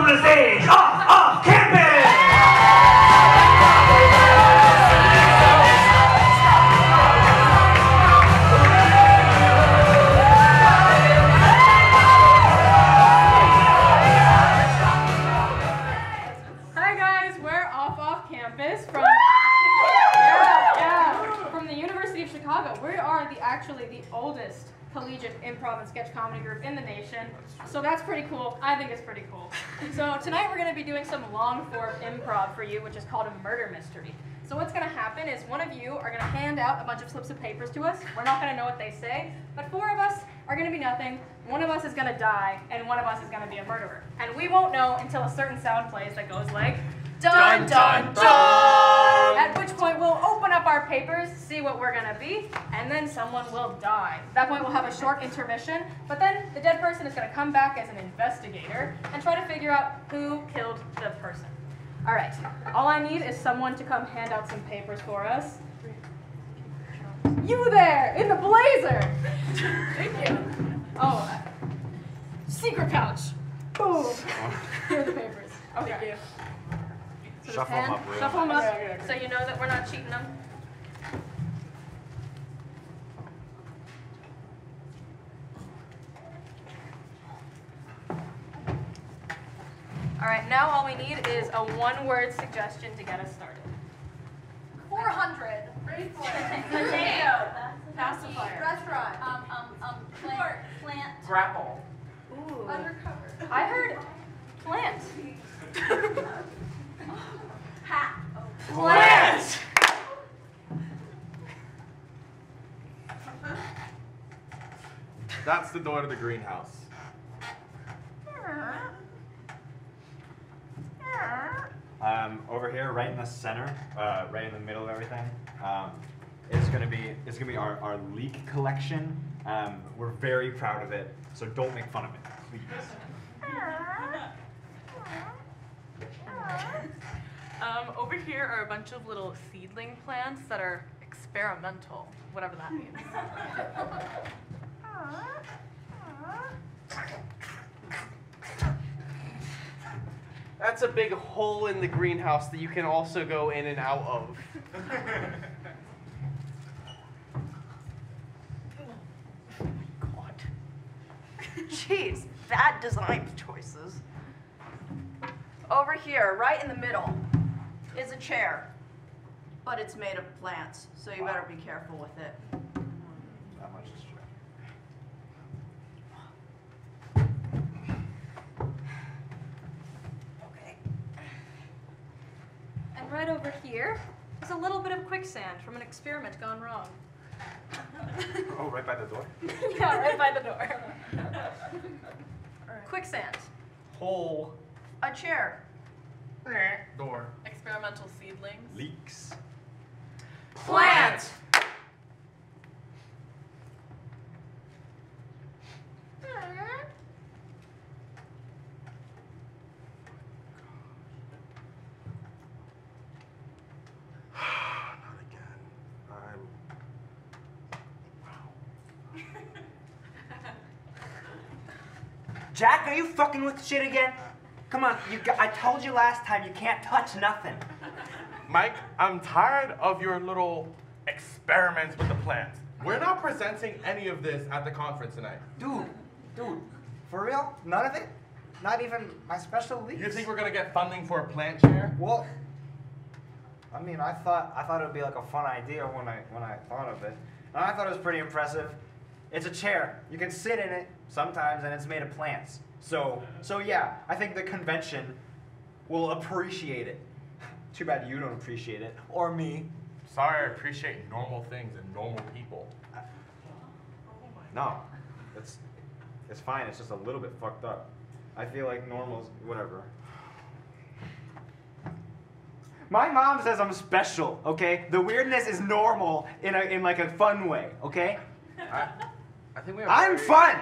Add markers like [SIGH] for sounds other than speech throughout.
to the stage, off, off campus! Hi guys, we're off off campus from the University of Chicago. We are the actually the oldest collegiate improv and sketch comedy group in the nation. So that's pretty cool. I think it's pretty cool. So tonight we're going to be doing some long form improv for you, which is called a murder mystery. So what's going to happen is one of you are going to hand out a bunch of slips of papers to us. We're not going to know what they say, but four of us are going to be nothing. One of us is going to die, and one of us is going to be a murderer. And we won't know until a certain sound plays that goes like dun dun dun. At which point we'll open up our papers, see what we're gonna be, and then someone will die. At that point we'll have a short intermission, but then the dead person is gonna come back as an investigator and try to figure out who killed the person. All right, all I need is someone to come hand out some papers for us. You there, in the blazer! Thank you. Oh, uh, secret pouch. Boom. [LAUGHS] Here are the papers. Okay. Thank you. So just Shuffle 'em hand- up real Shuffle 'em nice. up, so you know that we're not cheating them. All right, now all we need is a one-word suggestion to get us started. 400. Potato. [LAUGHS] Pacifier. Restaurant. Um, um, um, plant. Plant. Grapple. Ooh. Undercover. I heard plant. [LAUGHS] That's the door to the greenhouse. Um, over here, right in the center, uh, right in the middle of everything, um, it's gonna be it's gonna be our, our leek collection. Um, we're very proud of it, so don't make fun of it, please. Um, over here are a bunch of little seedling plants that are experimental, whatever that means. [LAUGHS] That's a big hole in the greenhouse that you can also go in and out of. Oh my god. Jeez, bad design choices. Over here, right in the middle, is a chair. But it's made of plants, so you better be careful with it. That much is true. Okay. And right over here is a little bit of quicksand from an experiment gone wrong. Oh, right by the door. [LAUGHS] yeah, right by the door. Quicksand. Hole. A chair. Door. Experimental seedlings. Leeks. Plant. Not again. I'm. Jack, are you fucking with shit again? Come on, you. Got, I told you last time you can't touch nothing. Mike, I'm tired of your little experiments with the plants. We're not presenting any of this at the conference tonight. Dude, dude, for real? None of it? Not even my special leagues? You think we're gonna get funding for a plant chair? Well, I mean, I thought I thought it would be like a fun idea when I when I thought of it, and I thought it was pretty impressive. It's a chair. You can sit in it sometimes, and it's made of plants. So so yeah, I think the convention will appreciate it. [LAUGHS] Too bad you don't appreciate it, or me. Sorry, I appreciate normal things and normal people. No, it's it's fine. It's just a little bit fucked up. I feel like normal's whatever. My mom says I'm special, okay? The weirdness is normal in a in like a fun way, okay? I, I think we have. I'm fun.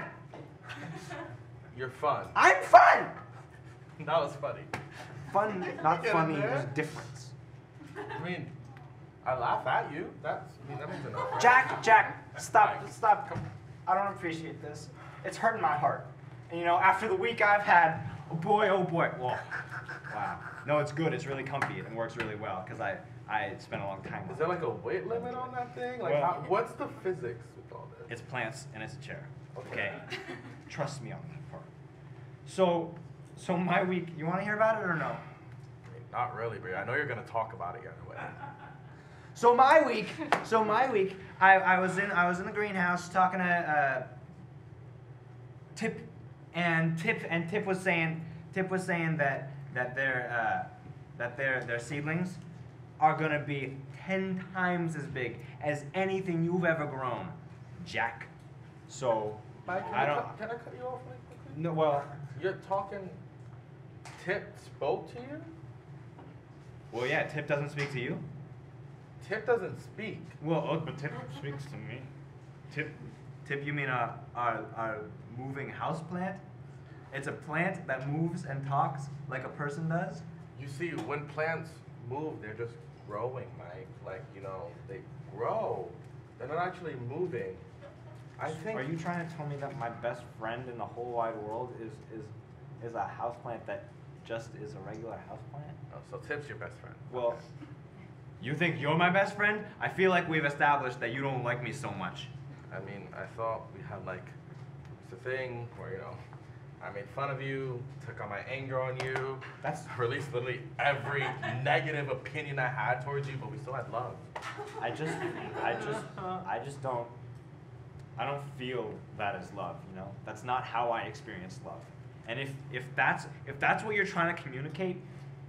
[LAUGHS] You're fun. I'm fun. [LAUGHS] That was funny. Fun, [LAUGHS] not funny. There's a difference. I mean, I laugh at you. That's I mean that means enough. Jack, Jack, stop, stop. I don't appreciate this. It's hurting my heart. And, you know, after the week I've had, oh boy, oh boy, well, wow. No, it's good. It's really comfy and works really well because I, I spent a long time Is there like a weight limit on that thing? Like, Well- how, what's the physics It's plants and it's a chair. Okay. [LAUGHS] Trust me on that part. So, so my week. You want to hear about it or no? Not really, but I know you're gonna talk about it anyway. [LAUGHS] So my week. So my week. I, I was in I was in the greenhouse talking to uh, Tip, and Tip and Tip was saying Tip was saying that that their uh, that their their seedlings are gonna be ten times as big as anything you've ever grown, Jack. So Mike, can I I don't. Cut, can I cut you off really quickly? No, well, You're talking. Tip spoke to you. well, yeah. Tip doesn't speak to you. Tip doesn't speak. Well, oh, but Tip speaks to me. Tip, Tip, you mean a a, a moving house plant? It's a plant that moves and talks like a person does. You see, when plants move, they're just growing, Mike. Like you know, they grow. They're not actually moving. I think. Are you trying to tell me that my best friend in the whole wide world is is is a houseplant that just is a regular houseplant? Oh, so Tip's your best friend. Well, you think you're my best friend? I feel like we've established that you don't like me so much. I mean, I thought we had like it's a thing where you know, I made fun of you, took out my anger on you, That's released literally every [LAUGHS] negative opinion I had towards you, but we still had love. I just, I just, I just don't, I don't feel that as love. You know, that's not how I experience love. And if if that's if that's what you're trying to communicate,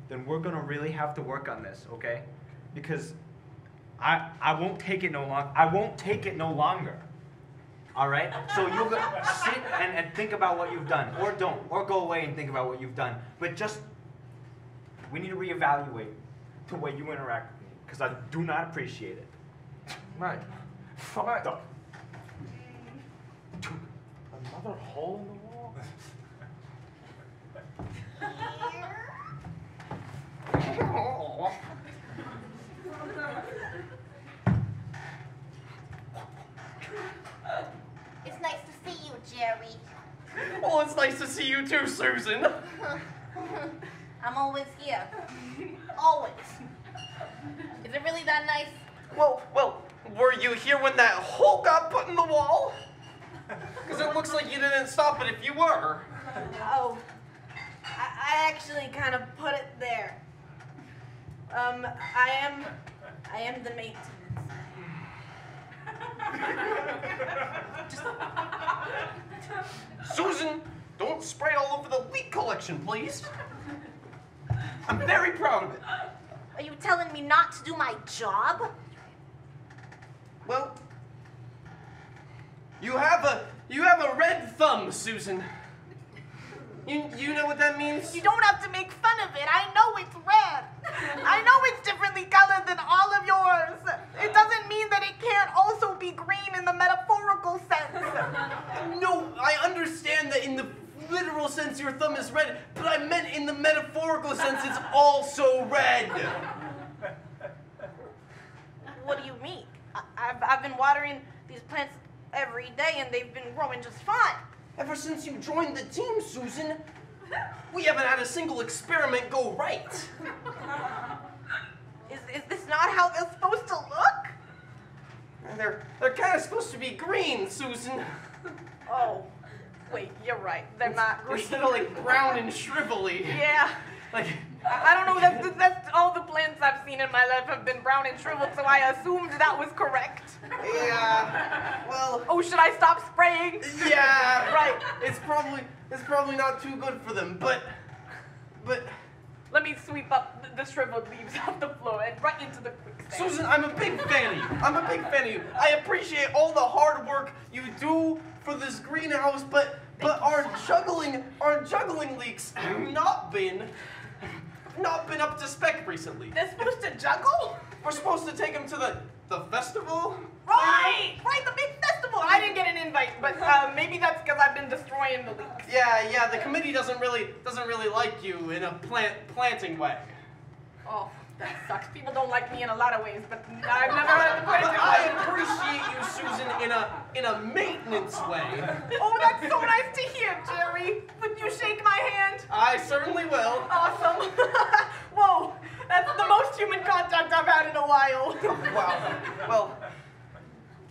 then we're gonna really have to work on this, okay? Because I I won't take it no long. I won't take it no longer. All right. So you'll go, sit and, and think about what you've done, or don't, or go away and think about what you've done. But just we need to reevaluate the way you interact with me, because I do not appreciate it. Right. Fucked up. Another hole in the wall? [LAUGHS] It's nice to see you, Jerry. Well, it's nice to see you too, Susan. [LAUGHS] I'm always here. [LAUGHS] Always. Is it really that nice? Well, well, were you here when that hole got put in the wall? Because it looks like you didn't stop it if you were. Oh, I, I actually kind of put it there. Um, I am, I am the maintenance. Susan, don't spray all over the leek collection, please. I'm very proud of it. Are you telling me not to do my job? Well, you have a you have a red thumb, Susan. You you know what that means? You don't have to make fun of it. I know it's red. I know it's differently colored than all of yours. It doesn't mean that it can't also be green in the metaphorical sense. No, I understand that in the literal sense your thumb is red, but I meant in the metaphorical sense it's also red. What do you mean? I, I've, I've been watering these plants every day and they've been growing just fine. Ever since you joined the team, Susan, we haven't had a single experiment go right. [LAUGHS] Is, is this not how they're supposed to look? They're they're kind of supposed to be green, Susan. Oh, wait, you're right. They're not green. Instead of like [LAUGHS] brown and shrivelly. Yeah. Like I, don't know. That's, that's all the plants I've seen in my life have been brown and shriveled, so I assumed that was correct. yeah. Well, Oh, should I stop spraying? yeah. Right. It's probably it's probably not too good for them, but but Let me sweep up the, the shriveled leaves [LAUGHS] off the floor and right into the quicksand. Susan, I'm a big fan of you. I'm a big fan of you. I appreciate all the hard work you do for this greenhouse, but but our juggling our juggling leeks have not been not been up to spec recently. They're supposed to juggle? We're supposed to take them to the the festival. Right! Right, the big festival! I didn't get an invite, but uh, maybe that's because I've been destroying the leeks. Yeah, yeah. The committee doesn't really doesn't really like you in a plant planting way. Oh, that sucks. People don't like me in a lot of ways, but I've never had to put it to I appreciate you, Susan, in a in a maintenance way. Oh, that's so nice to hear, Jerry. Would you shake my hand? I certainly will. Awesome. [LAUGHS] Whoa, that's the most human contact I've had in a while. [LAUGHS] Wow. Well.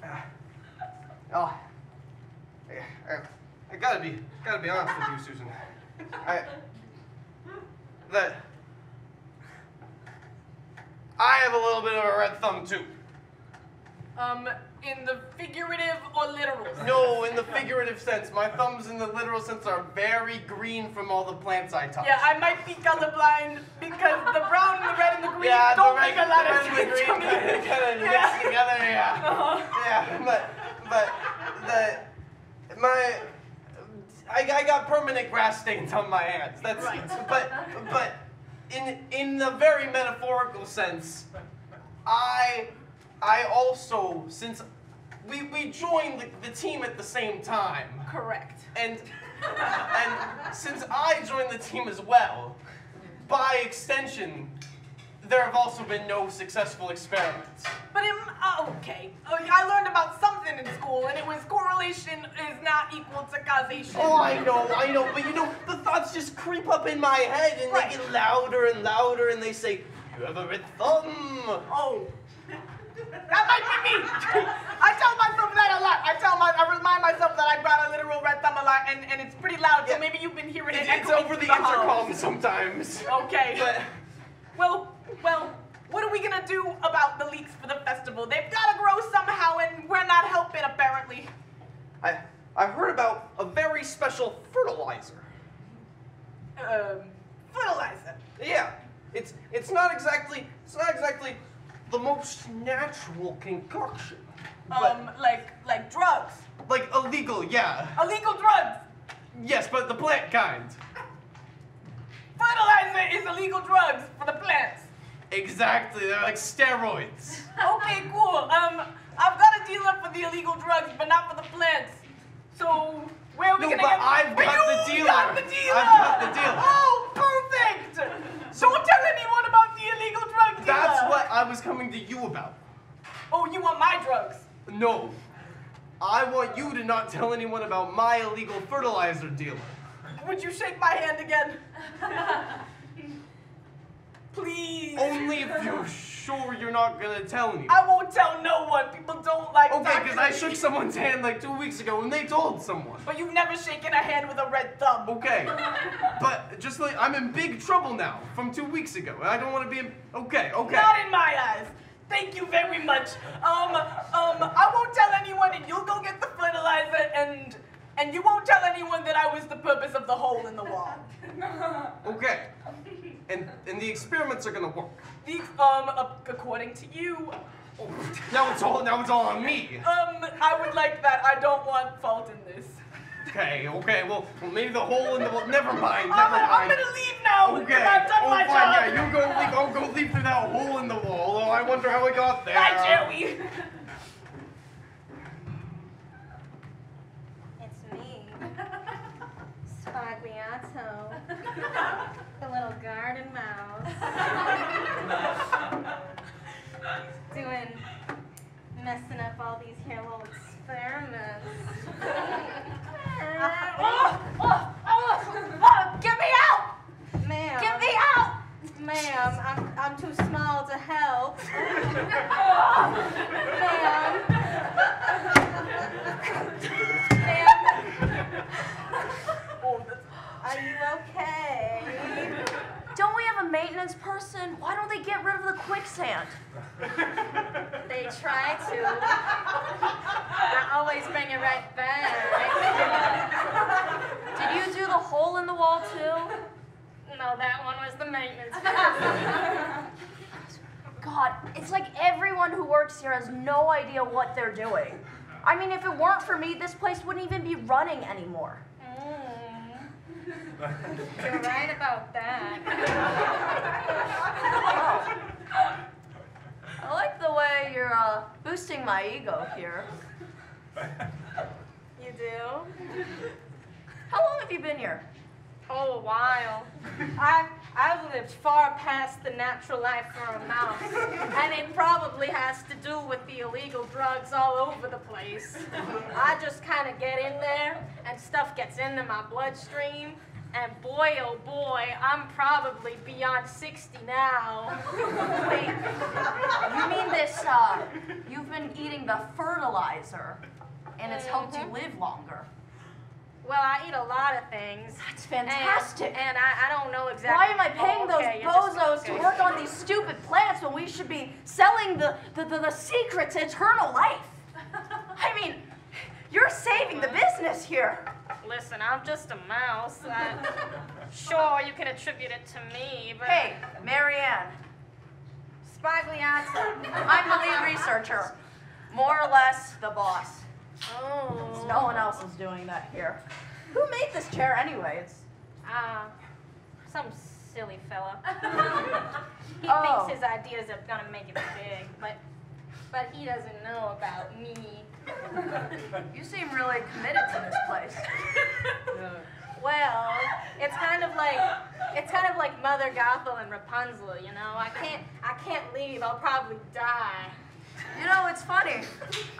uh, [LAUGHS] oh. I, I, I gotta be gotta be honest with you, Susan. I that I have a little bit of a red thumb too. Um, in the figurative or literal? sense? No, in the figurative sense. My thumbs in the literal sense are very green from all the plants I touch. Yeah, I might be colorblind because the brown and the red and the green yeah, don't the make red, a lot the of red and the green kind of, kind of Yeah. together, yeah. Uh-huh. Yeah, but but the my I, I got permanent grass stains on my hands. That's Right. but but in in the very metaphorical sense, I I also since we we joined the, the team at the same time. Correct. And and since I joined the team as well, by extension, there have also been no successful experiments. But oh, okay, oh, I learned about something in school, and it was correlation is not equal to causation. Oh, I know, I know, but you know, the thoughts just creep up in my head and Right. they get louder and louder and they say, You have a red thumb. Oh. That might be me. I tell myself that a lot. I tell my, I remind myself that I brought a literal red thumb a lot, and, and it's pretty loud. So maybe you've been hearing It- it. it's over the halls. intercom sometimes. Okay. But Well, well, what are we gonna do about the leeks for the festival? They've gotta grow somehow, and we're not helping apparently. I, I heard about a very special fertilizer. Um, fertilizer. Yeah, it's it's not exactly it's not exactly the most natural concoction. Um, like like drugs, like illegal, yeah. illegal drugs. Yes, but the plant kind. Fertilizer is illegal drugs for the plants. Exactly, they're like steroids. [LAUGHS] Okay, cool. Um, I've got a dealer for the illegal drugs, but not for the plants. So where are we No, gonna but get? I've got you the dealer. Got the dealer. I've got the dealer. Oh, perfect. So Don't tell anyone about the illegal drug dealer. That's what I was coming to you about. Oh, you want my drugs? No. I want you to not tell anyone about my illegal fertilizer dealer. Would you shake my hand again? [LAUGHS] Please. Only if you're sure you're not gonna tell anyone. I won't tell no one. People don't like Okay, because I shook someone's hand like two weeks ago and they told someone. But you've never shaken a hand with a red thumb. Okay, [LAUGHS] but just like I'm in big trouble now from two weeks ago. and I don't want to be in. Okay, okay. Not in my eyes. Thank you very much. Um, um, I won't tell anyone, and you'll go get the fertilizer, and and you won't tell anyone that I was the purpose of the hole in the wall. [LAUGHS] Okay. And and the experiments are gonna work. The, um, according to you, Now it's all now it's all on me. um, I would like that. I don't want fault in this. Okay, okay. Well, well maybe the hole in the wall. Never mind. I'm, Never gonna- I'm gonna leave now. Okay. I've done oh, my fine. job. Yeah, you go leave. I'll go leave through that hole in the wall. Oh, I wonder how I got there. Bye, Joey. It's me, Spagliato, [LAUGHS] the little garden mouse. [LAUGHS] Doing, messing up all these here little experiments. [LAUGHS] oh, oh, oh, oh, get me out! Ma'am. Get me out! Ma'am, I'm, I'm too small to help. [LAUGHS] Ma'am. Ma'am, are you okay? Don't we have a maintenance person? Why don't they get rid of the quicksand? [LAUGHS] They try to. I always bring it right back. Did you do the hole in the wall too? No, that one was the maintenance. [LAUGHS] God, it's like everyone who works here has no idea what they're doing. I mean, if it weren't for me, this place wouldn't even be running anymore. You're right about that. [LAUGHS] I like the way you're uh, boosting my ego here. You do? How long have you been here? Oh, a while. I've I've lived far past the natural life for a mouse, and it probably has to do with the illegal drugs all over the place. I just kind of get in there, and stuff gets into my bloodstream, and boy, oh boy, I'm probably beyond 60 now. [LAUGHS] Wait, you mean this, uh, you've been eating the fertilizer and it's helped you live longer. Well, I eat a lot of things. That's fantastic. And, I, I don't know exactly. Why am I paying Oh, okay, those bozos to work on these stupid plants when we should be selling the, the, the, the secret to eternal life? [LAUGHS] I mean, you're saving the business here. Listen, I'm just a mouse. I, sure, you can attribute it to me, but. Hey, Marianne, Spagliato. I'm the lead researcher. More or less the boss. Oh. No one else is doing that here. Who made this chair anyway? It's Uh, some silly fella. [LAUGHS] he Oh. thinks his ideas are gonna make it big, but but he doesn't know about me. You seem really committed to this place. [LAUGHS] Well, it's kind of like it's kind of like Mother Gothel and Rapunzel, you know. I can't I can't leave. I'll probably die. You know, it's funny.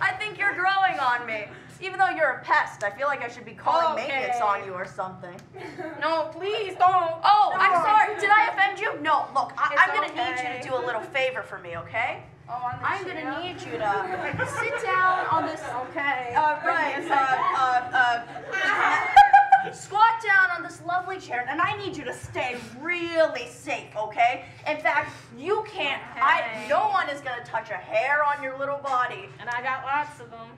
I think you're growing on me. Even though you're a pest, I feel like I should be calling Okay. maintenance on you or something. [LAUGHS] No, please don't. Oh, I'm sorry. Did I offend you? No. Look, I, I'm gonna need you to do a little favor for me, okay? Oh, I'm chair? gonna need you to sit down on this. [LAUGHS] Okay. Uh, right. [LAUGHS] Uh, uh, uh, [LAUGHS] squat down on this lovely chair, and I need you to stay really safe, okay? In fact, you can't. I. No one is gonna touch a hair on your little body. And I got lots of them.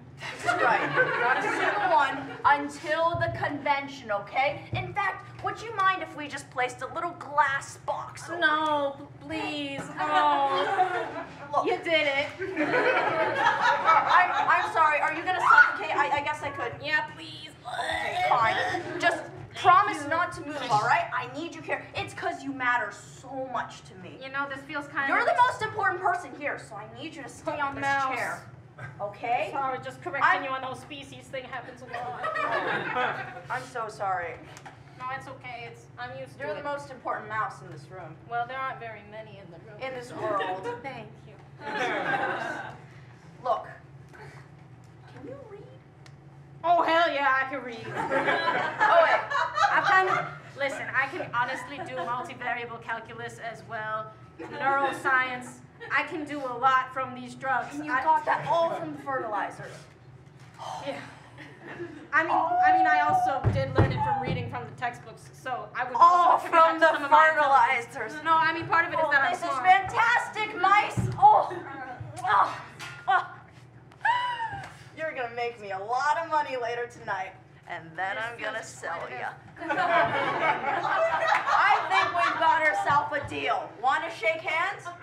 That's right. Not a single one until the convention, okay? In fact, would you mind if we just placed a little glass box? over No, please. [LAUGHS] Oh, Look, you did it. I'm, I'm sorry. Are you gonna suffocate? I, I guess I could. Yeah, please. Fine. Just promise not to move, all right? I need you here. It's because you matter so much to me. You know, this feels kind of- You're the most important person here, so I need you to stay on this Mouse. chair. Okay? Sorry, just correcting I'm- you on those species thing happens a lot. [LAUGHS] I'm so sorry. no, it's okay. It's I'm used to You're it. the most important mouse in this room. Well, there aren't very many in the room. In this world. [LAUGHS] Thank you. [LAUGHS] Look. Can you read? Oh hell yeah, I can read. Oh wait. I've of listen. I can honestly do multivariable calculus as well, neuroscience. I can do a lot from these drugs. And you I, got that all from the fertilizers. [SIGHS] Yeah. I mean, I mean, I also did learn it from reading from the textbooks, so I would. All from the to some of my intelligence. fertilizers. No, I mean, part of it is Oh, that I'm this is fantastic, mice. Oh. Oh. Oh. You're gonna make me a lot of money later tonight, and then This I'm gonna sell you. [LAUGHS] I think we've got ourselves a deal. Want to shake hands? [LAUGHS]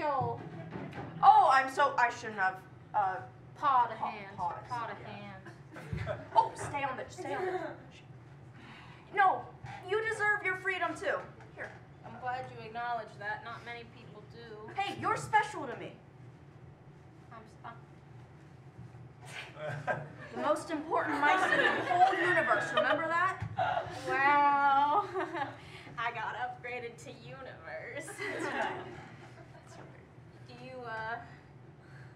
Oh, I'm so I shouldn't have. Uh, Paw to Paw- hands. Paw to yeah. hands. [LAUGHS] oh, stay on the stay on the. No, you deserve your freedom too. Here. I'm glad you acknowledge that. Not many people do. Hey, you're special to me. I'm, I'm [LAUGHS] The most important mice in the whole universe. Remember that? Wow. [LAUGHS] I got upgraded to universe. Do you uh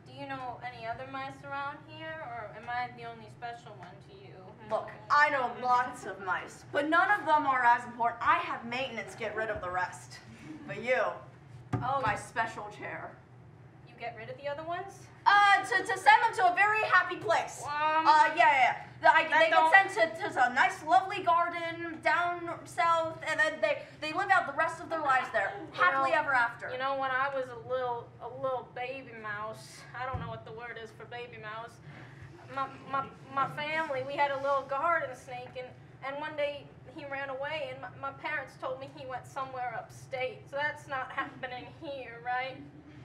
do you know any other mice around here or am I the only special one to you? Look, I know lots of mice, but none of them are as important. I have maintenance get rid of the rest. But you, Oh, my special chair. Get rid of the other ones? Uh, to, to send them to a very happy place. Um, Uh, yeah, yeah, yeah. The- I, they don't- get sent to, to a nice, lovely garden down south, and then they, they live out the rest of their lives there, happily know- ever after. You know, when I was a little a little baby mouse, I don't know what the word is for baby mouse. My my my family, we had a little garden snake, and and one day he ran away, and my, my parents told me he went somewhere upstate. So that's not happening here, right?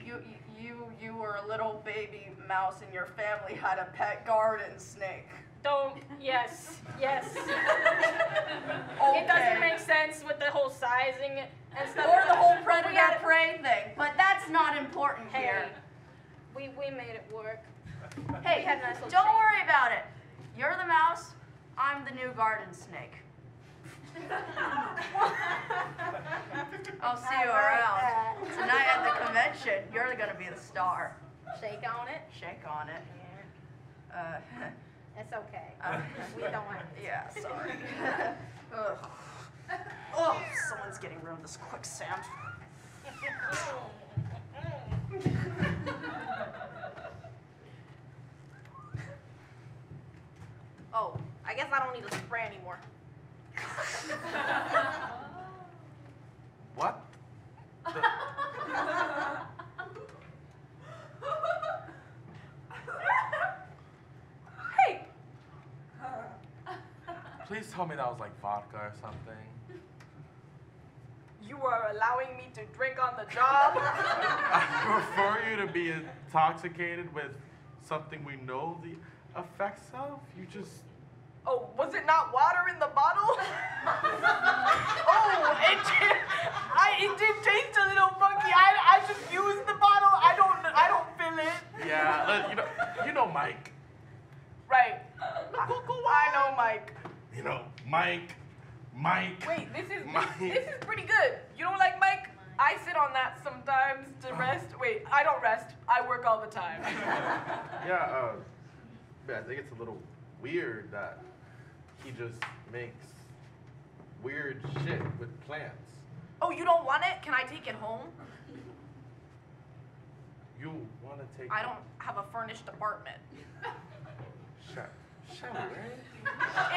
You, you, you you were a little baby mouse, and your family had a pet garden snake. Don't. Yes. Yes. Okay. [LAUGHS] It doesn't make sense with the whole sizing and stuff. Or the whole We predator had- prey thing, but that's not important Hey, here. we we made it work. [LAUGHS] Hey, we had a nice don't chain. worry about it. You're the mouse. I'm the new garden snake. I'll see you around. Tonight at the convention, you're gonna be the star. Shake on it. Shake on it. Yeah. Uh, It's okay. [LAUGHS] uh, We don't want yeah, sorry. [LAUGHS] Ugh. Oh, someone's getting rid of this quicksand. Oh, I guess I don't need to spray anymore. What? Hey, Please tell me that was like vodka or something. you are allowing me to drink on the job? [LAUGHS] I prefer you to be intoxicated with something we know the effects of. You just. Oh, was it not water in the bottle? [LAUGHS] oh, it did, I, it did taste a little funky. I, I just used the bottle. I don't I don't feel it. Yeah, look, you know, you know Mike. Right. I know, Mike. You know Mike. Mike. Wait, this is Mike. this is pretty good. You don't like Mike? I sit on that sometimes to rest. Wait, I don't rest. I work all the time. [LAUGHS] Yeah, uh, yeah, I think it's a little weird that he just makes weird shit with plants. Oh, you don't want it? Can I take it home? You want to take? I don't have a furnished apartment. Shut. Shut up,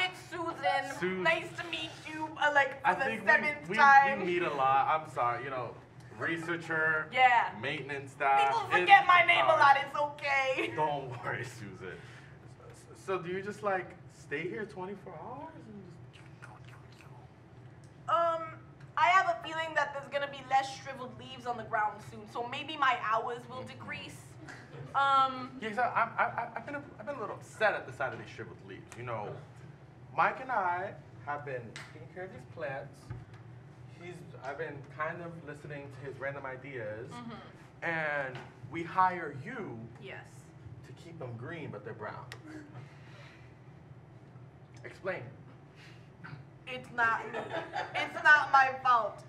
It's Susan. Susan. Nice to meet you. Uh, like I for the think seventh we, we, time. we meet a lot. I'm sorry, you know, researcher, Yeah. maintenance staff. People it's forget my name a lot. It's okay. Don't worry, Susan. So, do you just like stay here 24 hours? And just... Um, I have a feeling that there's gonna be less shriveled leaves on the ground soon, so maybe my hours will decrease. Um, Yeah, so I, I, I've been a, I've been a little upset at the sight of these shriveled leaves. You know, Mike and I have been taking care of these plants. He's I've been kind of listening to his random ideas, and we hire you yes. to keep them green, but they're brown. Explain. It's not me. It's not my fault.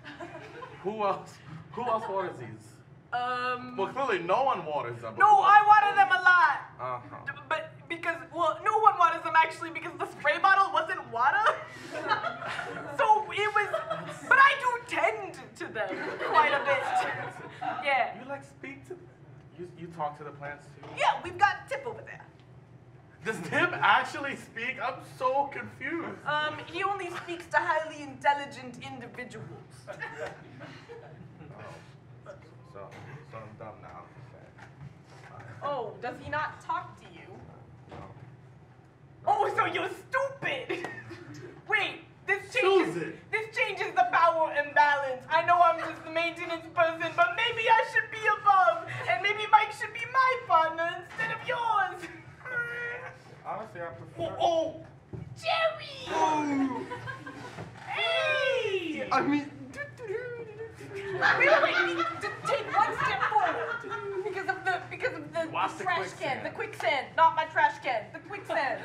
Who else? Who else waters these? Um, Well, clearly no one waters them. no, I else? water them a lot. Uh-huh. But because, well, no one waters them actually because the spray bottle wasn't water. [LAUGHS] so it was, but I do tend to them quite a bit. [LAUGHS] Yeah. You like speak to? You you talk to the plants too? Yeah, we've got Tip over there. Does Tim actually speak? I'm so confused. Um, he only speaks to highly intelligent individuals. [LAUGHS] Oh. So, so I'm dumb now. Oh, does he not talk to you? No. Oh, so you're stupid! [LAUGHS] Wait, this changes. Susan. This changes the power imbalance. I know I'm just the maintenance person, but maybe I should be above, and maybe Mike should be my partner instead of yours. [LAUGHS] Honestly, I prefer. Oh, oh. Jerry! [LAUGHS] Hey! I mean. [LAUGHS] D- Take one step forward. Because of the because of the, Watch the trash can, quicksand. the quicksand, not my trash can, the quicksand.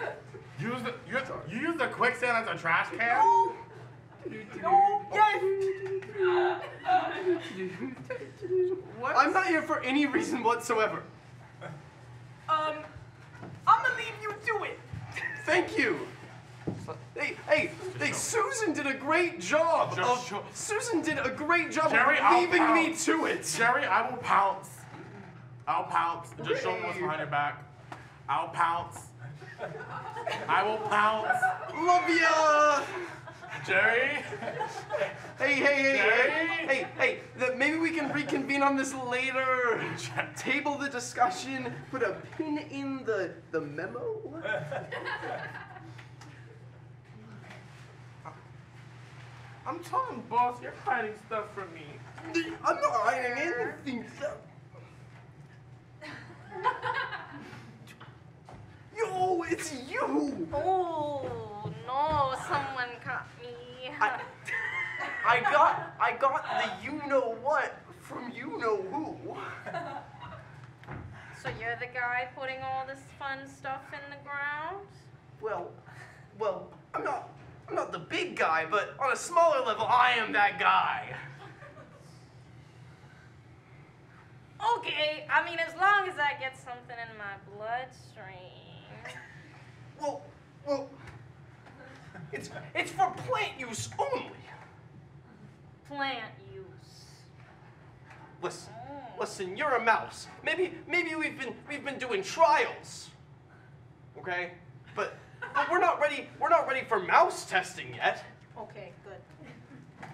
Use the you, you use the quicksand as a trash can. No. No. Yes. [LAUGHS] I'm not here for any reason whatsoever. Um, I'm gonna leave you to it. Thank you. Hey, hey, hey, Susan did a great job. Just Of, Susan did a great job Jerry, of leaving me to it. Jerry, I will pounce. I'll pounce. Just show me what's behind your back. I'll pounce. I will pounce. Love ya. Jerry. Hey, hey, hey, Jerry? hey, hey, hey. Maybe we can reconvene on this later. [LAUGHS] Table the discussion. Put a pin in the the memo. I'm telling boss, you're hiding stuff from me. I'm not hiding anything. [LAUGHS] Yo, it's you. Oh no, someone caught me. I, [LAUGHS] I got I got the you know what from you know who. So you're the guy putting all this fun stuff in the ground? Well, well, I'm not I'm not the big guy, but on a smaller level, I am that guy. Okay, I mean, as long as I get something in my bloodstream. Well, well, it's it's for plant use only. Plant use. Listen, oh. listen, you're a mouse. Maybe maybe we've been we've been doing trials. Okay? But but we're not ready we're not ready for mouse testing yet. Okay, good.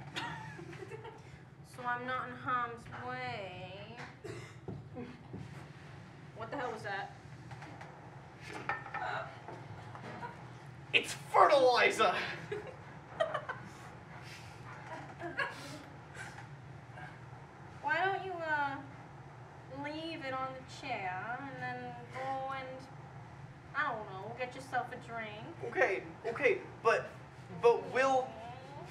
so I'm not in harm's way. What the hell was that? It's fertilizer. Why don't you uh leave it on the chair and then go and I don't know, get yourself a drink. Okay, okay, but but will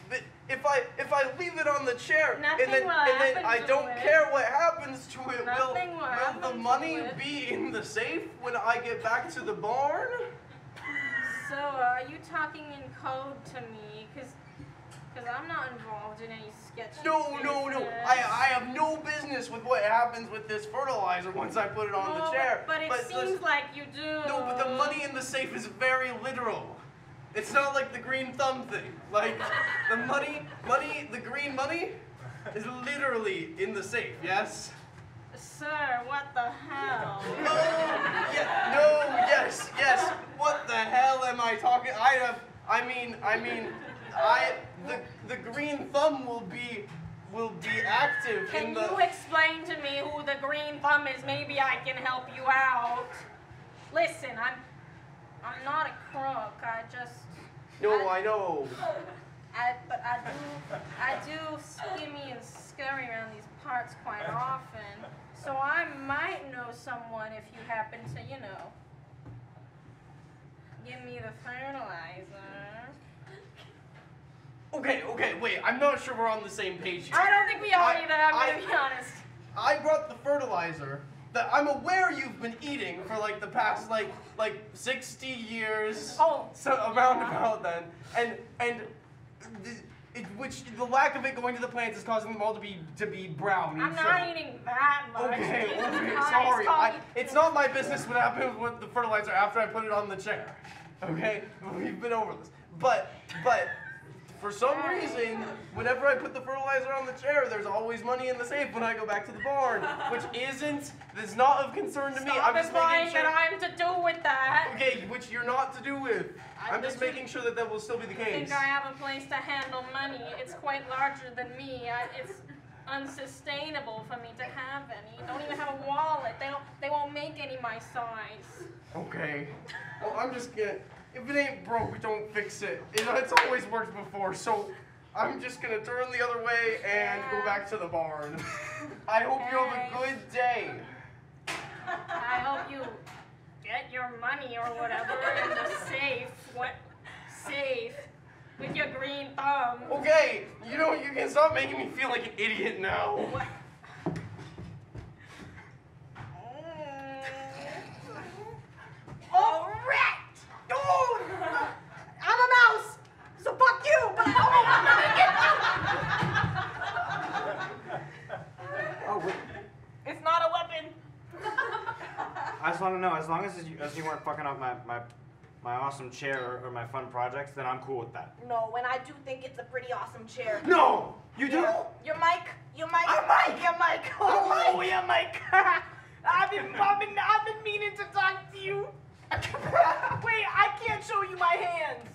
but if I if I leave it on the chair Nothing and then and then I don't it. care what happens to it, Nothing will will will the money be in the safe when I get back to the barn? So, uh, are you talking in code to me? Cause, cause I'm not involved in any sketchy No, no, no. I, I have no business with what happens with this fertilizer once I put it on No, the chair. But, but it seems listen- like you do. No, but the money in the safe is very literal. It's not like the green thumb thing. Like the money, money, the green money is literally in the safe. Yes. Sir, what the hell? [LAUGHS] No. Yeah. No. Yes. Yes. What the hell am I talking? I have. I mean. I mean. I. The the green thumb will be will be active Can in the. you explain to me who the green thumb is? Maybe I can help you out. Listen, I'm I'm not a crook. I just no, I know. I but I do I do skimmy and scurry around these parts quite often. So I might know someone if you happen to, you know, give me the fertilizer. Okay. Okay. Wait. I'm not sure we're on the same page. here. I don't think we are I- either, I'm I- gonna be honest. I brought the fertilizer that I'm aware you've been eating for like the past like like 60 years. Oh. So around about then, and and it, which the lack of it going to the plants is causing them all to be to be brown. I'm So- not eating that much. Okay, Jesus [LAUGHS] okay, Christ, sorry. I, it's not my business what happens with the fertilizer after I put it on the chair. Okay, we've been over this. But but for some reason, whenever I put the fertilizer on the chair, there's always money in the safe when I go back to the barn, which isn't that's not of concern to me. Stop I'm just making sure. that I'm to do with that. Okay, which you're not to do with. I I'm just making sure that that will still be the case. I think I have a place to handle money. It's quite larger than me. I, it's unsustainable for me to have any. Don't even have a wallet. They don't. They won't make any my size. Okay. Well, I'm just gonna. If it ain't broke, we don't fix it. You know, it's always worked before, so I'm just gonna turn the other way and go back to the barn. I hope you have a good day. I hope you get your money or whatever in the safe. What safe with your green thumb? Okay, you know you can stop making me feel like an idiot now. What? [LAUGHS] Oh, rat! Oh, I'm a mouse, so fuck you. But oh, I'm gonna get Oh, wait. It's not a weapon. I just want to know, as long as you, as you weren't fucking up my, my, my awesome chair or, or my fun projects, then I'm cool with that. No, and I do think it's a pretty awesome chair. No! You do? Yeah. Your mic, your mic, I'm Mike. your mic. I'm [LAUGHS] Oh, Mike. your mic. [LAUGHS] I've been, I've been, I've been meaning to talk to you. [LAUGHS] Wait, I can't show you my hands.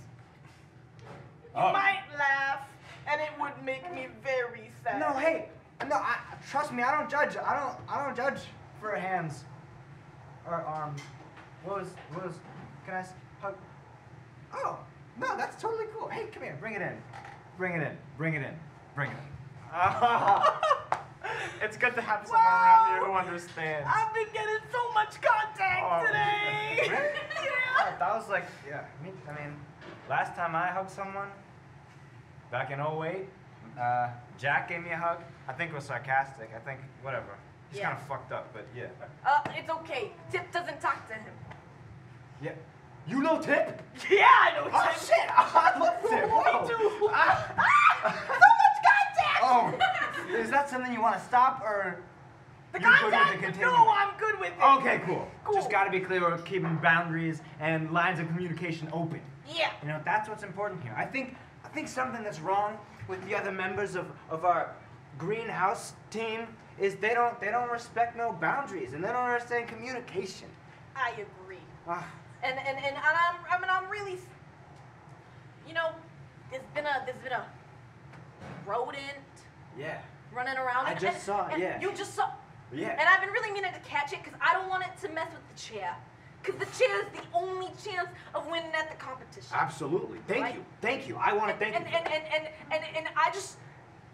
You Oh. might laugh, and it would make me very sad. No, hey, no, I, trust me, I don't judge. I don't, I don't judge for hands or arms. What was, what was, can I hug? Oh, no, that's totally cool. Hey, come here, bring it in. Bring it in, bring it in, bring it in. [LAUGHS] it's good to have someone around you who understands. I've been getting so much contact Oh, today. really? [LAUGHS] yeah. That was like, yeah, me, I mean, last time I hugged someone, back in 08, uh, Jack gave me a hug. I think it was sarcastic. I think, whatever. He's Yeah. kind of fucked up, but yeah. Uh, it's okay. Tip doesn't talk to him. Yeah. You know Tip? [LAUGHS] Yeah, I know. Oh, Tip. shit! [LAUGHS] I love Tip. Me Whoa. too. Ah. Ah, so much contact. Oh, is that something you want to stop or? The You good with the content? No, I'm good with it. Okay, cool. Cool. Just gotta be clear. We're keeping boundaries and lines of communication open. Yeah. You know, that's what's important here. I think I think something that's wrong with the other members of, of our greenhouse team is they don't they don't respect no boundaries and they don't understand communication. I agree. Ah, And and and, and I'm I mean I'm really, you know, there's been a there's been a rodent yeah. Running around. I and- just and- saw it, and yeah. You just saw. Yeah. And I've been really meaning to catch it because I don't want it to mess with the chair. Because the chair is the only chance of winning at the competition. Absolutely. Thank Right. you. Thank you. I want to thank and, you. and, and, and, and, and I just.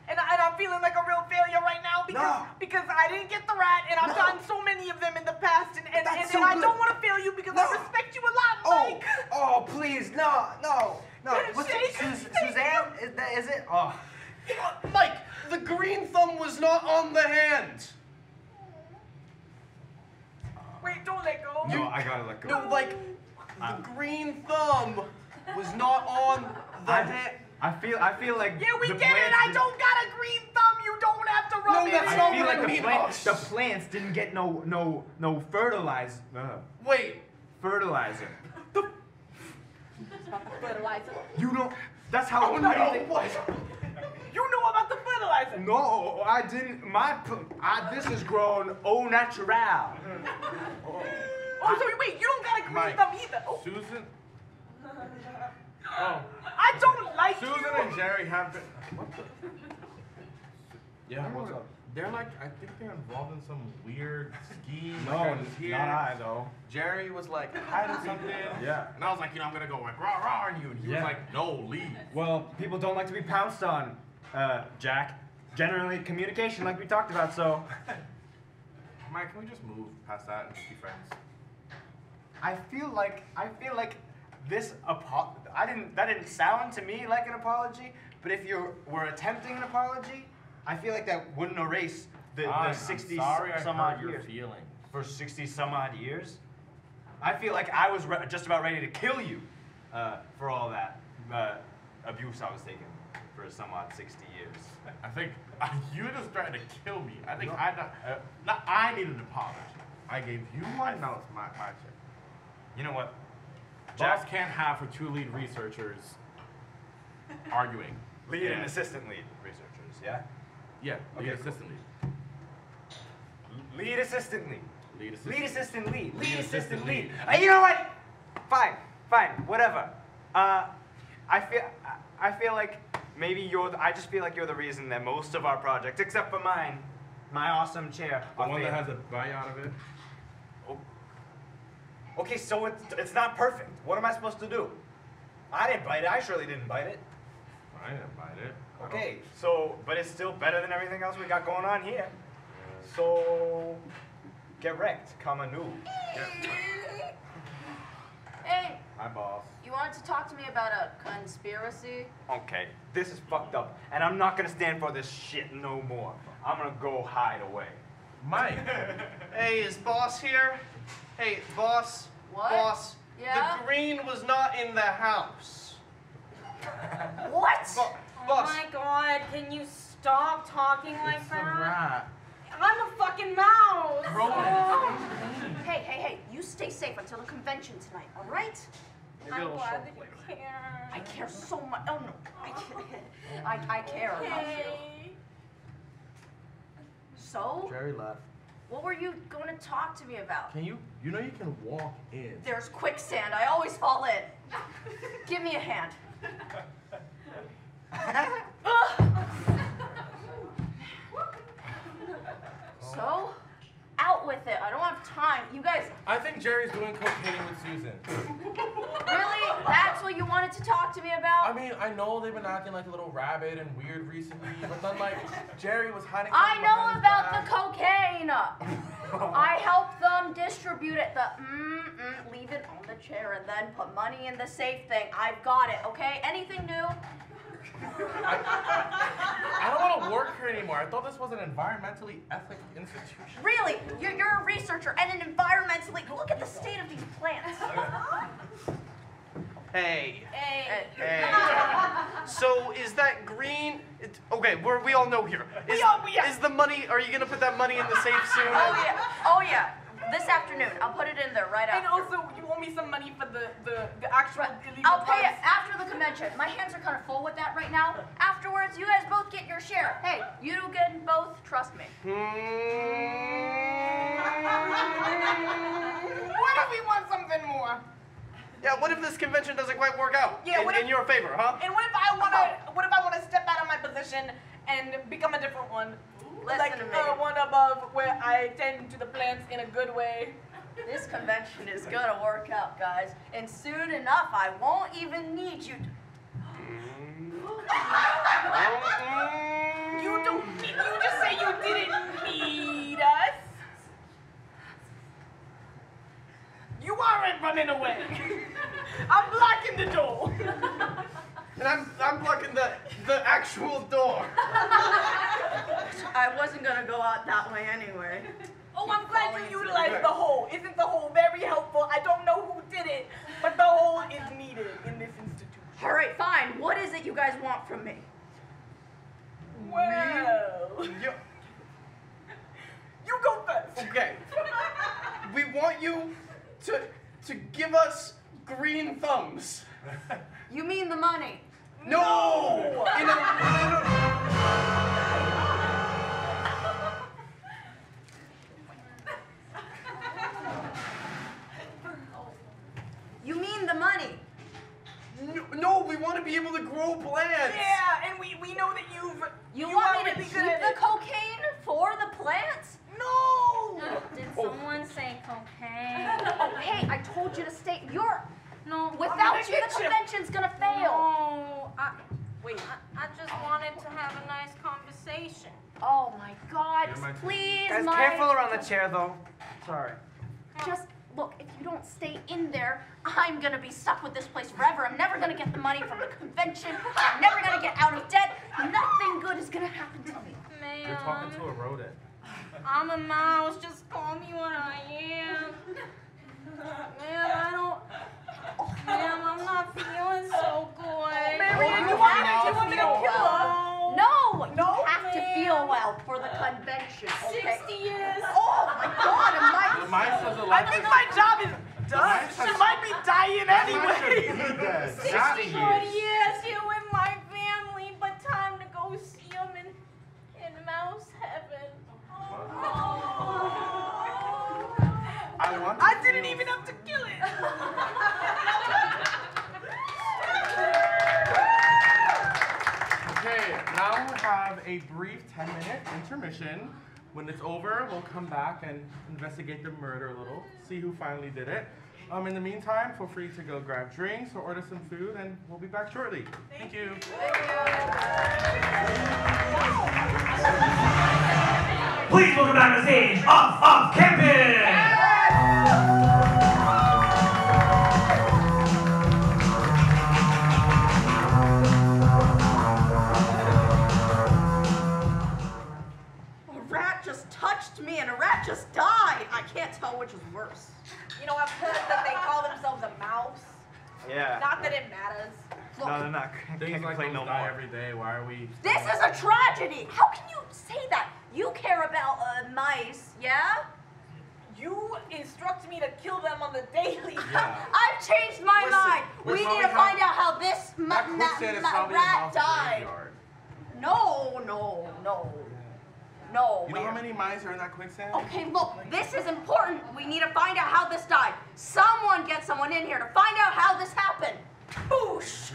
And, I, and I'm feeling like a real failure right now because No. because I didn't get the rat and I've No. gotten so many of them in the past and, and, and, so and I don't want to fail you because No. I respect you a lot, Oh, Mike. oh, oh please, no, no, no. What's it. Suzanne? Is that is it? Oh, Mike, the green thumb was not on the hand. Wait, don't let go. no, I gotta let go. No, like the Um, green thumb was not on the I, hand. I feel I feel like Yeah, we get it. I don't got a green thumb. You don't have to rub No, it that's in. not I feel what like I the, plant, the plants didn't get no no no fertilizer. Uh, Wait, fertilizer. fertilizer. You don't. That's how. oh no, everything- what? [LAUGHS] You know about the fertilizer. No, I didn't. My I, this is grown au natural. Oh, so wait, you don't got a green Mike. thumb either. Oh, Susan. Oh, I don't like Susan you. and Jerry have been. What the? Yeah, what's up? They're like, I think they're involved in some weird scheme. like not I though. Jerry was like hiding something. [LAUGHS] Yeah. And I was like, you know, I'm gonna go like rah rah on you, and he Yeah. was like, no, leave. Well, people don't like to be pounced on, uh, Jack. Generally, communication, like we talked about. So, [LAUGHS] Mike, can we just move past that and just be friends? I feel like I feel like this apo- I didn't that didn't sound to me like an apology. But if you were attempting an apology, I feel like that wouldn't erase the, the I'm- I'm 60 sorry I some hurt odd your years. feelings. For 60 some odd years, I feel like I was re- just about ready to kill you uh, for all that uh, abuse I was taking for some odd 60 years. I think [LAUGHS] you just tried to kill me. I think No. I not, uh, not I needed an apology. I gave you one. Now it's my my turn. You know what? Boss Jack, can't have her two lead researchers [LAUGHS] arguing. lead Yeah. and assistant lead researchers, yeah? Yeah, lead Okay, cool. assistant lead. Lead assistant lead. Lead assistant. Lead assistant lead. Lead Lead assistant lead. lead. Uh, you know what? Fine, fine, whatever. Uh, I feel, I feel like maybe you're. The, I just feel like you're the reason that most of our projects, except for mine, my awesome chair, The are one that has a bite out of it. Oh, okay, so it's it's not perfect. What am I supposed to do? I didn't bite it. I surely didn't bite it. I didn't bite it. Okay, so but it's still better than everything else we got going on here. So get wrecked, come anew. Hey, Hi, boss. you wanted to talk to me about a conspiracy? Okay, this is fucked up, and I'm not gonna stand for this shit no more. I'm gonna go hide away. Mike. [LAUGHS] Hey, is boss here? Hey, boss. What? Boss. Yeah? The green was not in the house. What? Bo- Oh boss. my god, can you stop talking like it's a that? rat. I'm a fucking mouse. Oh. Hey, hey, hey, you stay safe until the convention tonight, all right? Maybe I'm glad that you later. care. I care so much. Oh no, I care. I, I care about you. So, Jerry left. what were you going to talk to me about? Can you? You know you can walk in. There's quicksand. I always fall in. Give me a hand. [LAUGHS] so, out with it. I don't have time. You guys, I think Jerry's doing cocaine with Susan. really? That's what you wanted to talk to me about? I mean, I know they've been acting like a little rabid and weird recently, but then like Jerry was hiding. I know about the cocaine. [LAUGHS] I help them distribute it. The mm mm, leave it on the chair and then put money in the safe thing. I've got it. Okay. Anything new? I don't want to work here anymore. I thought this was an environmentally ethic institution. Really? You're, you're a researcher and an environmentally... Look at the state of these plants. Hey. Hey. Hey. so is that green? It, okay. okay, we're, we all know here. Is, We all- we- yeah. is the money? Are you gonna put that money in the safe soon? Oh yeah. Oh yeah. This afternoon. I'll put it in there right And after. also, you owe me some money for the, the, the actual illegal I'll pay it after the convention. My hands are kind of full with that right now. Afterwards, you guys both get your share. Hey, you can both trust me. [LAUGHS] What if we want something more? Yeah. What if this convention doesn't quite work out? Yeah, In, what if- in your favor, huh? And what if I wanna, what if I wanna step out of my position and become a different one? Listen like to me. uh, one above where I tend to the plants in a good way. This convention is gonna work out, guys. And soon enough, I won't even need you. To... You don't, you just say you didn't need us. You aren't running away. I'm blocking the door. And I'm I'm blocking the the actual door. I wasn't gonna go out that way anyway. Oh, I'm glad you utilized the- the hole. Isn't the hole very helpful? I don't know who did it, but the hole is needed in this institution. All right, fine. What is it you guys want from me? Well, You, you go first. okay. We want you to to give us green thumbs. You mean the money? No! In a, in a- You mean the money? no, no, we want to be able to grow plants. Yeah, and we, we know that you've You, you want me to really keep good the it. cocaine for the plants? No. Did oh. someone say cocaine? [LAUGHS] Oh, hey, I told you to stay. You're No, without you, get the you. convention's gonna fail. No, I, wait. I, I just wanted to have a nice conversation. Oh my God! My. Please, Guys, Mike. careful around the chair though. Sorry. Just look. If you don't stay in there, I'm gonna be stuck with this place forever. I'm never gonna get the money from the convention. I'm never gonna get out of debt. Nothing good is gonna happen to me. Man, You're talking to a rodent. I'm a mouse. Just call me what I am. Man, I don't. Man, I'm not feeling so good. Marianne, you you want want me- you want me to kill her? No, you No, have to feel well for the convention. Okay. 60 years. Oh my God! Am The I? mice has a I think my job is done. She might be dying anyway. should be dead. 60 That good is- years here with my family, but time to go see them in, in mouse heaven. I want. I didn't even have to kill it. [LAUGHS] [LAUGHS] a brief 10 minute intermission. When it's over, we'll come back and investigate the murder a little, see who finally did it. Um, in the meantime, feel free to go grab drinks or order some food, and we'll be back shortly. Thank you. Please welcome back to the stage, off off campus. Touched me and a rat just died. I can't tell which is worse. You know, I've heard that they call themselves a mouse. Yeah. Not that it matters. Look, No, they're not. Things Can't like complain those no die more. every day. Why are we? this is a tragedy. How can you say that? You care about uh, mice, yeah? You instruct me to kill them on the daily. Yeah. [LAUGHS] I've changed my Listen, mind. we're need to find out how this ma- That ma- ma- rat died. graveyard. No, no, no, no. You know how many mines are in that quicksand? Okay, look, this is important. We need to find out how this died. Someone get someone in here to find out how this happened. Boosh!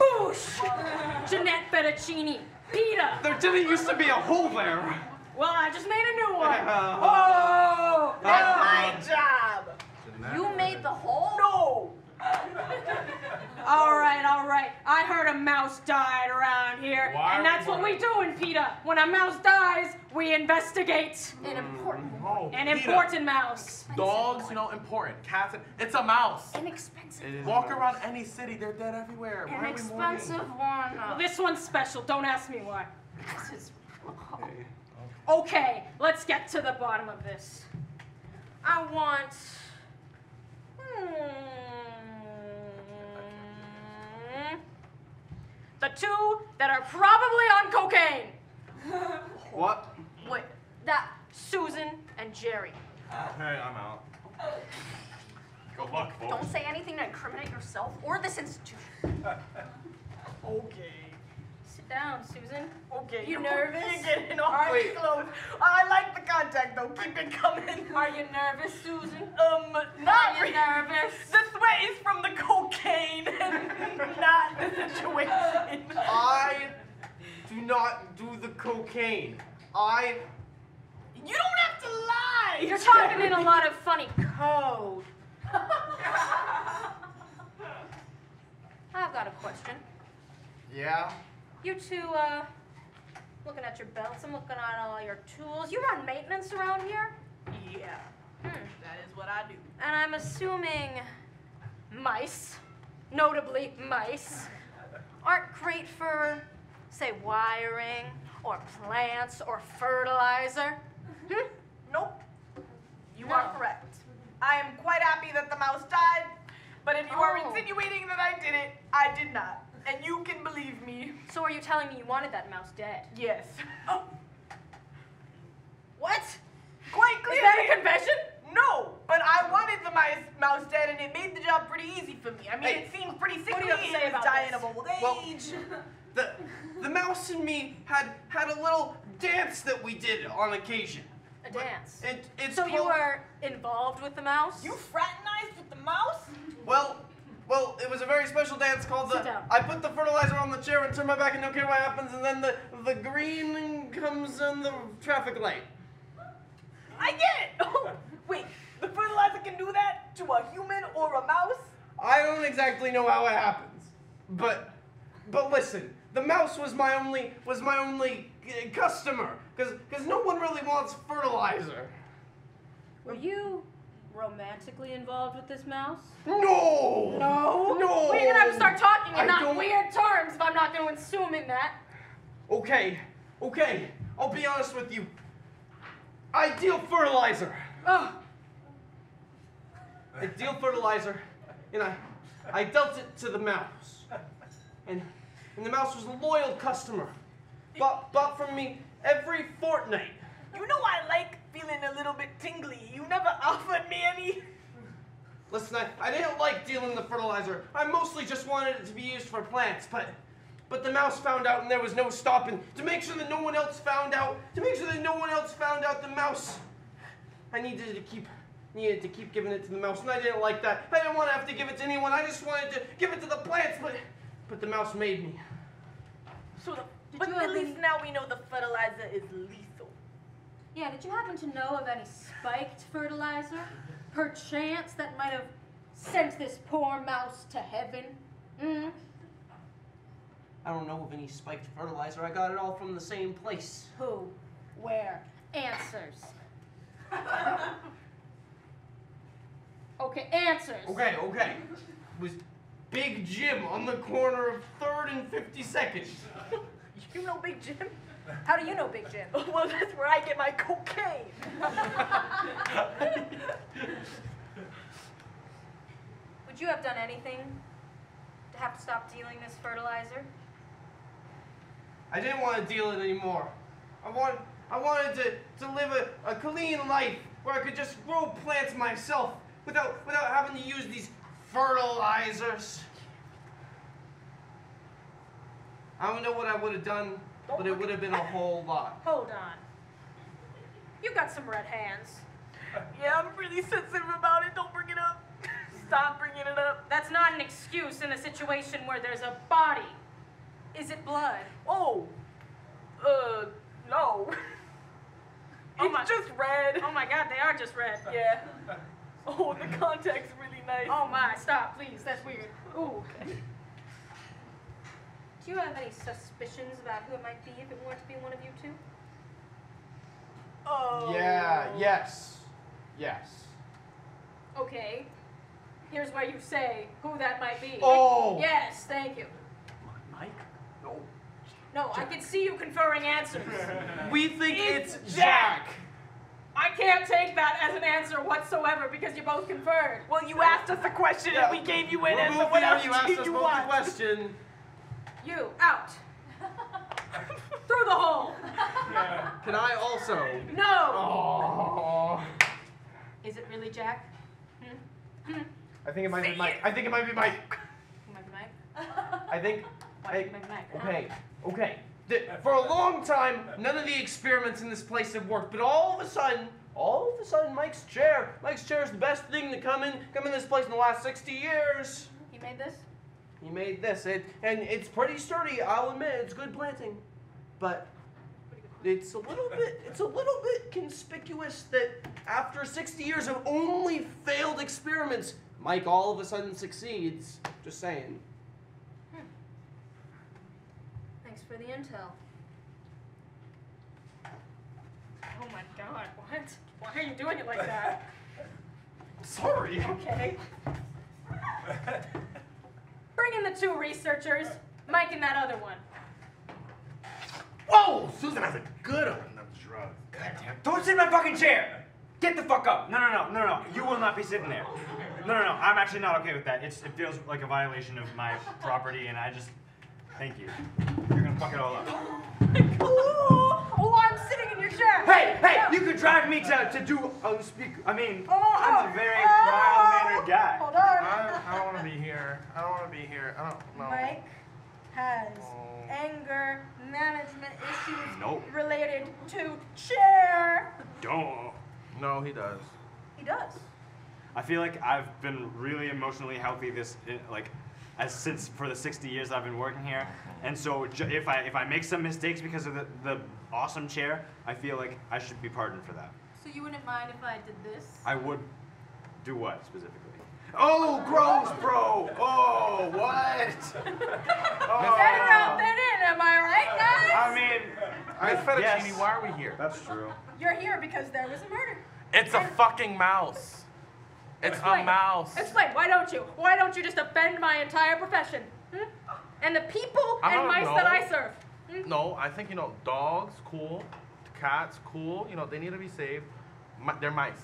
Boosh! Jeanette Fettuccini. Peter. There didn't used to be a hole there. Well, I just made a new one. Oh. That's oh. my job. Jeanette. You made the hole? No. All right, all right. I heard a mouse died around here, Why and that's what we do in PETA. When a mouse dies, we investigate An important, Oh, an Peter. important mouse. Dogs, you know, important. Cats, it's a mouse. inexpensive, It is Walk mouse. around any city, they're dead everywhere. Why an we expensive one. Well, this one's special. Don't ask me why. This is- Okay, let's get to the bottom of this. I want. Hmm, The two that are probably on cocaine. [LAUGHS] What? Wait, that Susan and Jerry. Hey, I'm out. Good luck, folks. Don't say anything to incriminate yourself or this institution. [LAUGHS] Okay. Sit down, Susan. Okay. You [LAUGHS] come nervous? on, You're getting awfully you- close. I like the contact though. Keep it coming. Are you nervous, Susan? Um, not Are you really. nervous? The sweat is from the cocaine and not the situation. I do not do the cocaine. I. You don't have to lie. You're talking in a lot of funny code. [LAUGHS] I've got a question. Yeah. You two, uh, looking at your belts, I'm looking at all your tools. You run maintenance around here? Yeah, Hmm. that is what I do. And I'm assuming mice, notably mice, aren't great for, say, wiring or plants or fertilizer. Hmm? Nope. You No. are correct. I am quite happy that the mouse died, but if you are Oh. insinuating that I did it, I did not. And you can believe me. So are you telling me you wanted that mouse dead? Yes. Oh. What? Quite Is that a confession? No, but I wanted the mice, mouse dead, and it made the job pretty easy for me. I mean, Hey. it seemed pretty do sickly. you have to say about dying this? of old Well- age. [LAUGHS] The, the mouse and me had had a little dance that we did on occasion. A dance. It, it's So you were involved with the mouse? you fraternized with the mouse? Well, well, it was a very special dance called Sit the. down. I put the fertilizer on the chair and turn my back and don't care what happens, and then the the green comes on the traffic light. I get it. [LAUGHS] Oh, wait, the fertilizer can do that to a human or a mouse? I don't exactly know how it happens, but but listen, the mouse was my only was my only uh, customer, because because no one really wants fertilizer. Were you romantically involved with this mouse? No. No. No. Well, you're gonna have to start talking in I not weird terms if I'm not gonna assume in that. Okay, okay. I'll be honest with you. I deal fertilizer. Oh, I deal fertilizer, and I, I dealt it to the mouse, and, and the mouse was a loyal customer. Bought, bought from me every fortnight. You know I like feeling a little bit tingly. You never [LAUGHS] offered me any. Listen, I, I didn't like dealing the fertilizer. I mostly just wanted it to be used for plants, but but the mouse found out and there was no stopping. To make sure that no one else found out, to make sure that no one else found out the mouse, I needed to keep needed to keep giving it to the mouse, and I didn't like that. I didn't want to have to give it to anyone. I just wanted to give it to the plants, but but the mouse made me. So, the, but at least any- now we know the fertilizer is lethal. yeah. Did you happen to know of any spiked fertilizer, perchance that might have sent this poor mouse to heaven? Mm. I don't know of any spiked fertilizer. I got it all from the same place. Who? Where? Answers. [LAUGHS] okay, answers. Okay, okay. Was Big Jim on the corner of 3rd and 52nd. [LAUGHS] You know Big Jim? How do you know Big Jim? [LAUGHS] well, that's where I get my cocaine. [LAUGHS] Would you have done anything to have to stop dealing this fertilizer? I didn't want to deal it anymore. I want, I wanted to, to live a, a clean life where I could just grow plants myself without, without having to use these fertilizers. I don't know what I would have done, but it would have been a whole lot. Hold on. You got some red hands. Yeah, I'm really sensitive about it. Don't bring it up. Stop bringing it up. That's not an excuse in a situation where there's a body. Is it blood? Oh, uh, no. Oh it's my- just red. Oh my god, they are just red. Yeah. Oh, the contact's really nice. Oh my, stop, please. That's weird. Ooh. Do you have any suspicions about who it might be if it weren't to be one of you two? Oh. Yeah, yes. Yes. Okay. Here's where you say who that might be. Oh. Yes, thank you. Mike? No. No, I can see you conferring answers. [LAUGHS] We think It's it's, Jack. Jack. I can't take that as an answer whatsoever because you both conferred. Well, you asked us a question and we gave you an answer. moving What on, else you asked do us you both want? the question. You out. [LAUGHS] Through the hole. Can I also? No. Oh. Is it really Jack? Hmm? Hmm? I think it might be Mike. I think it might be Mike. It might be Mike. I think. Why I, do you think it might be Mike? okay. Okay. For a long time, none of the experiments in this place have worked, but all of a sudden, all of a sudden, Mike's chair. Mike's chair is the best thing to come in, come in this place in the last 60 years. He made this? He made this, it, and it's pretty sturdy. I'll admit, it's good planting, but it's a little bit, it's a little bit conspicuous that after 60 years of only failed experiments, Mike all of a sudden succeeds. Just saying. Thanks for the intel. Oh my god, what? Why are you doing it like that? [LAUGHS] Sorry. Okay. [LAUGHS] Bring in the two researchers, Mike and that other one. Whoa! Susan has a good one of drugs. Goddamn. Don't sit in my fucking chair! Get the fuck up! No, no, no, no, no. You will not be sitting there. No, no, no. I'm actually not okay with that. It's, it feels like a violation of my property, and I just. Thank you. You're gonna fuck it all up. Oh, oh, I'm sitting in your chair. Hey, hey! You could drive me to, to do unspeak. I mean, Oh, I'm a oh. very oh, mild mannered guy. Hold on. I, I don't want to be here. I don't want to be here. I don't know. Mike has Oh. anger management issues Nope. related to chair. Don't. No, he does. He does. I feel like I've been really emotionally healthy this like as since for the 60 years I've been working here. And so ju- if I if I make some mistakes because of the, the awesome chair, I feel like I should be pardoned for that. So you wouldn't mind if I did this? I would do what specifically? Oh, gross, bro. Oh, what? [LAUGHS] Oh. Better out than in, am I right, guys? I mean, Miss I- Fettuccine, yes. why are we here? That's true. You're here because there was a murder. It's a fucking mouse. It's a Explain. mouse. Explain. Why don't you? Why don't you just offend my entire profession? Hmm? And the people I and mice know. that I serve. Hmm? No, I think you know dogs cool, cats cool. You know they need to be saved. Mi- they're mice.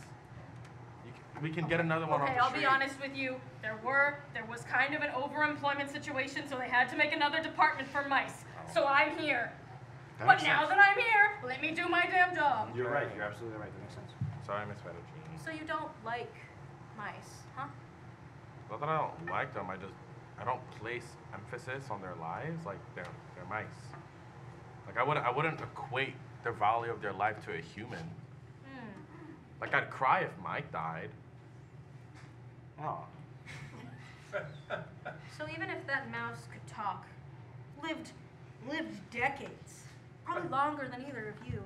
You can, we can get another one Okay, on the I'll street. be honest with you. There were, there was kind of an overemployment situation, so they had to make another department for mice. So I'm here. That but now sense. that I'm here, let me do my damn job. You're right. You're absolutely right. That makes sense. Sorry, Miss Fettuccine. So you don't like mice, huh? Not that I don't like them. I just I don't place emphasis on their lives like they're they're mice. Like I wouldn't I wouldn't equate the value of their life to a human. Hmm. Like I'd cry if Mike died. Oh. [LAUGHS] So even if that mouse could talk, lived, lived decades, probably longer than either of you,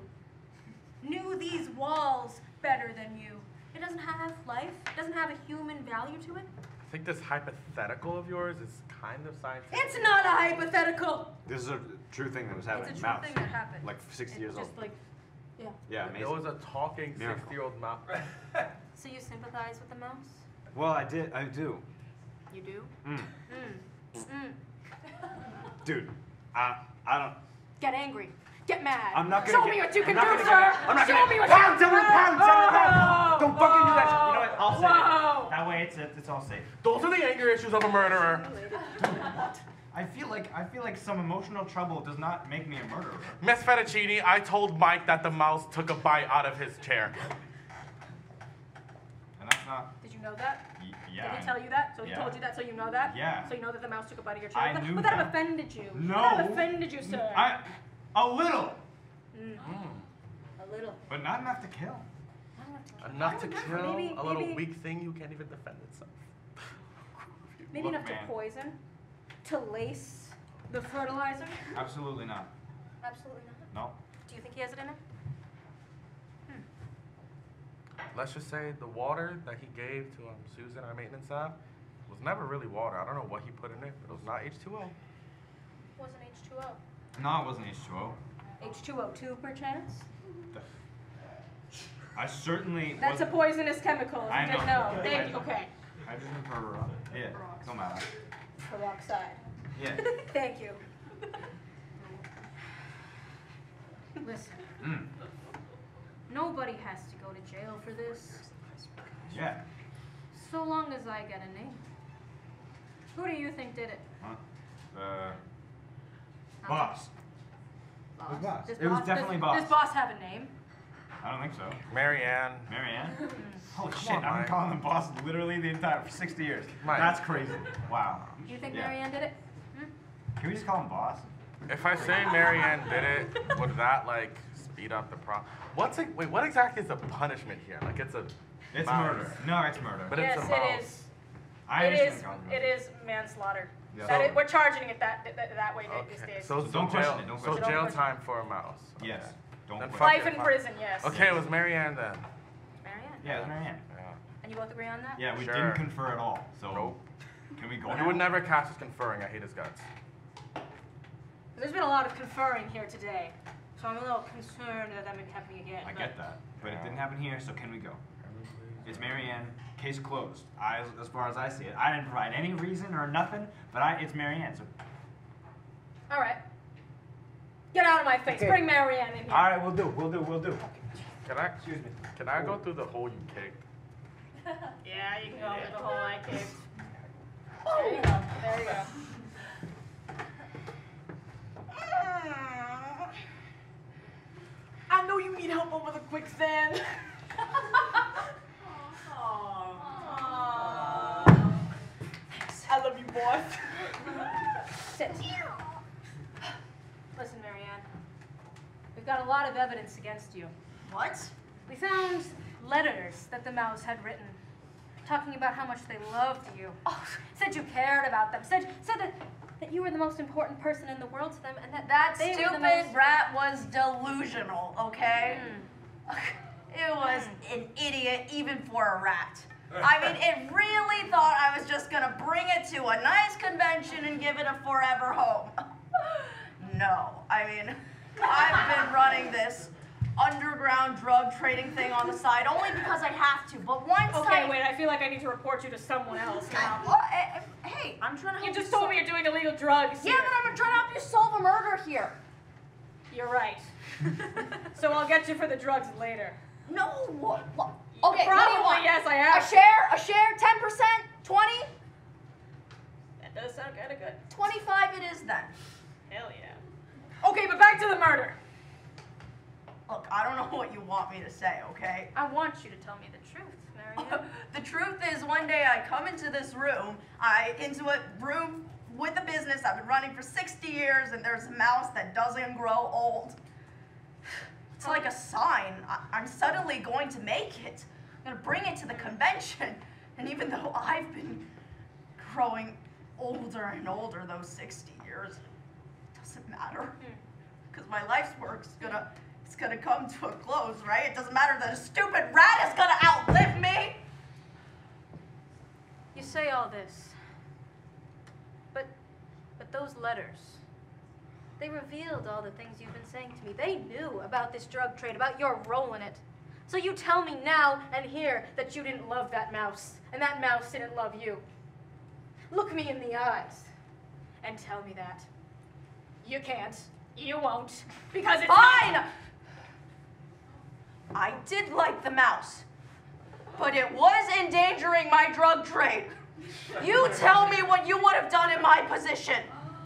knew these walls better than you, it doesn't have life, doesn't have a human value to it. I think this hypothetical of yours is kind of scientific. It's not a hypothetical. This is a true thing that was happening. It's a true Mouse. thing that happened. Like 60 It's years just old. like, yeah. Yeah, There amazing. was a talking Miracle. sixty-year-old mouse. [LAUGHS] So you sympathize with the mouse? Well, I did. I do. You do? Mm. Mm. Mm. Dude, I, I don't. Get angry. Get mad. I'm not gonna Show get, me what you I'm can do, sir. Get, I'm not Show gonna, me what pound, you can me to pound, tell me pound. Oh. Don't fucking do that. You know what? I'll say Whoa. it. That way it's it's all safe. Those are the anger issues of a murderer. what? [LAUGHS] I feel like I feel like some emotional trouble does not make me a murderer. Miss Fettuccine, I told Mike that the mouse took a bite out of his chair. And that's not. Did you know that? y- Did Yeah. he tell you that? So he Yeah. told you that, so you know that? Yeah. So you know that the mouse took a bite of your chair? I Would that- knew Would that that. have offended you? No. that have offended you, sir? I, a little, Mm. A little. but not enough to kill. Enough to Maybe- kill maybe- a little maybe- weak thing who can't even defend itself. [LAUGHS] Maybe Look, enough man. to poison? To lace the fertilizer? Absolutely not. Absolutely not. No. Do you think he has it in him? Let's just say the water that he gave to um, Susan, our maintenance staff, was never really water. I don't know what he put in it, but it was not H2O. Wasn't H2O. No, it wasn't H2O. H2O2 perchance? I certainly. That's a poisonous chemical. if You I didn't know. know. Thank you. I know. Okay. Hydrogen peroxide. Yeah. Don't matter. Peroxide. Yeah. [LAUGHS] Thank you. Listen, Mm. nobody has to go to jail for this, Yeah. so long as I get a name. Who do you think did it? Huh? Uh. Boss. It was boss. Does It was definitely does, boss. Does boss have a name? I don't think so. Marianne. Marianne? [LAUGHS] Holy Come shit, on, I've been Mike. calling them boss literally the entire for 60 years. Mike. That's crazy. Wow. You think Yeah. Marianne did it? Hmm? Can we just call him boss? If I say Marianne did it, would that like speed up the pro? What's it? Wait, what exactly is the punishment here? Like it's a. It's mouse. murder. No, it's murder. But yes, it's a mouse. it is. I it understand is. the consequences. It is manslaughter. Yeah. That So- is- we're charging it that that, that way these days. So, So so don't jail, question it, don't so question it. jail question time for a mouse. Yes. Don't Then question Life it, in fuck- prison, yes. Okay, it was Marianne then. Marianne. Yeah, it's Marianne. Yeah. And you both agree on that? Yeah, we Sure. didn't confer at all. So Nope. can we go You now? would never cast as conferring. I hate his guts. There's been a lot of conferring here today, so I'm a little concerned that that may be happening again. I but- get that, but it didn't happen here. So can we go? It's Marianne. Case closed. I, as far as I see it, I didn't provide any reason or nothing, but I, it's Marianne. So All right. Get out of my face. Okay. Bring Marianne in here. all right, we'll do. We'll do. We'll do. Can I? Excuse me. Can I go through the hole you kicked? [LAUGHS] Yeah, you can go through the hole I kicked. [LAUGHS] Oh. There you go. There you go. I know you need help over the quicksand. [LAUGHS] I boss. Sit. Listen, Marianne. We've got a lot of evidence against you. What? We found letters that the mouse had written, talking about how much they loved you. Oh, said you cared about them. Said said that, that you were the most important person in the world to them, and that That they stupid were the most. rat was delusional, okay? Hmm. [LAUGHS] It was an idiot even for a rat. I mean, it really thought I was just gonna bring it to a nice convention and give it a forever home. [LAUGHS] no, I mean, I've been running this underground drug trading thing on the side only because I have to. But once Okay, I wait. I feel like I need to report you to someone else now. [LAUGHS] What? Eh, eh, Hey, I'm trying to help You just sol- told me you're doing illegal drugs. Yeah, here. but I'm trying to help you solve a murder here. You're right. [LAUGHS] so I'll get you for the drugs later. No, what? what? Okay, Probably what do you want? yes, I A have. A share? A share? 10%? 20? That does sound kind of good. 25 it is then. Hell yeah. Okay, but back to the murder. Look, I don't know what you want me to say, okay? I want you to tell me the truth, Marianne. [LAUGHS] the truth is, one day I come into this room, I into a room with a business I've been running for 60 years, and there's a mouse that doesn't grow old. It's like a sign. I'm suddenly going to make it. I'm gonna bring it to the convention. And even though I've been growing older and older those 60 years, it doesn't matter. Hmm. Because my life's work's gonna it's gonna come to a close, right? It doesn't matter that a stupid rat is gonna outlive me. You say all this, but but those letters, they revealed all the things you've been saying to me. They knew about this drug trade, about your role in it. So you tell me now and here that you didn't love that mouse, and that mouse didn't love you. Look me in the eyes and tell me that. You can't. You won't. Because it's Fine! I did like the mouse, but it was endangering my drug trade. You tell me what you would have done in my position.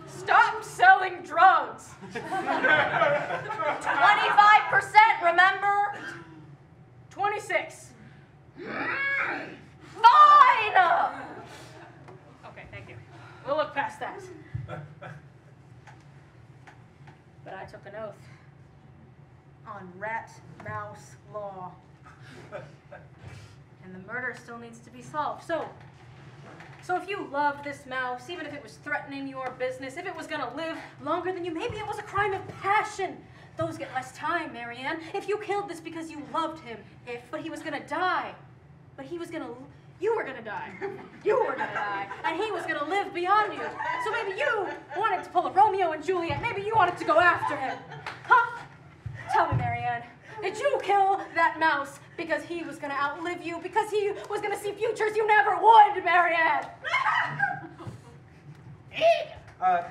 Stop selling drugs. [LAUGHS] [LAUGHS] 25%, remember? 26. Fine! Okay, thank you. We'll look past that. But I took an oath on rat mouse law. And the murder still needs to be solved. So, so if you loved this mouse, even if it was threatening your business, if it was gonna live longer than you, maybe it was a crime of passion. Those get less time, Marianne. If you killed this because you loved him, if, but he was gonna die, but he was gonna, you were gonna die, you were gonna die, and he was gonna live beyond you. So maybe you wanted to pull a Romeo and Juliet. Maybe you wanted to go after him, huh? Tell me, Marianne, did you kill that mouse because he was gonna outlive you? Because he was gonna see futures you never would, Marianne? [LAUGHS] Uh,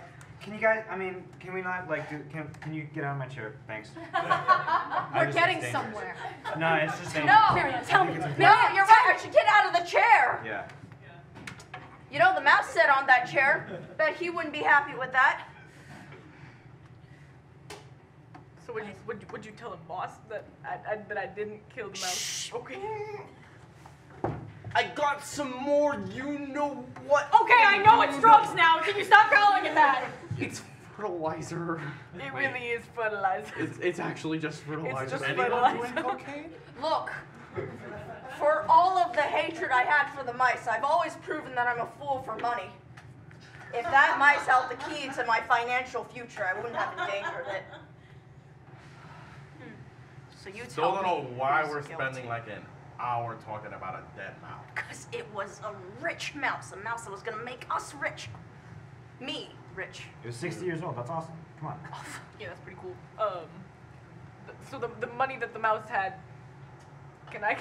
can you guys? I mean, can we not like? Do, can Can you get out of my chair? Thanks. [LAUGHS] We're getting somewhere. No, it's just dangerous. No, Marianne, tell me. no, you're right. I should get out of the chair. Yeah. You know, the mouse sat on that chair. Bet he wouldn't be happy with that. So would you, would you, would you tell the boss that I, I, that I didn't kill the mouse? Okay. I got some more. You know what? Okay, I know it's drugs now. Can you stop calling it that? It's fertilizer. It really is fertilizer. It's it's actually just fertilizer. It's just Anyone fertilizer. doing cocaine? Look, for all of the hatred I had for the mice, I've always proven that I'm a fool for money. If that mice held the key to my financial future, I wouldn't have endangered it. Hmm. So you Still don't know why we're guilty. spending like an hour talking about a dead mouse. Because it was a rich mouse, a mouse that was gonna make us rich. Me, rich. It was 60 years old. That's awesome. Come on. [LAUGHS] Yeah, that's pretty cool. Um, th- so the, the money that the mouse had, can I